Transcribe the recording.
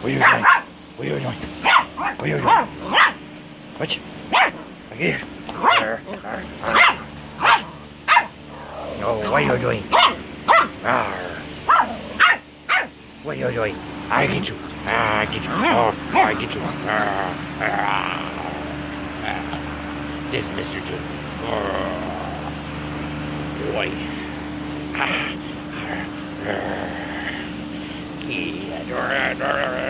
What are you doing? What are you doing? What are you doing? What? Look here. No, what are you doing? Arr. Ah. What are you doing? I get you. Ah, I get you. Oh, I get you. Arr. Arr. This is Mr. June. Boy. Oh. Ah. Arr. Yeah.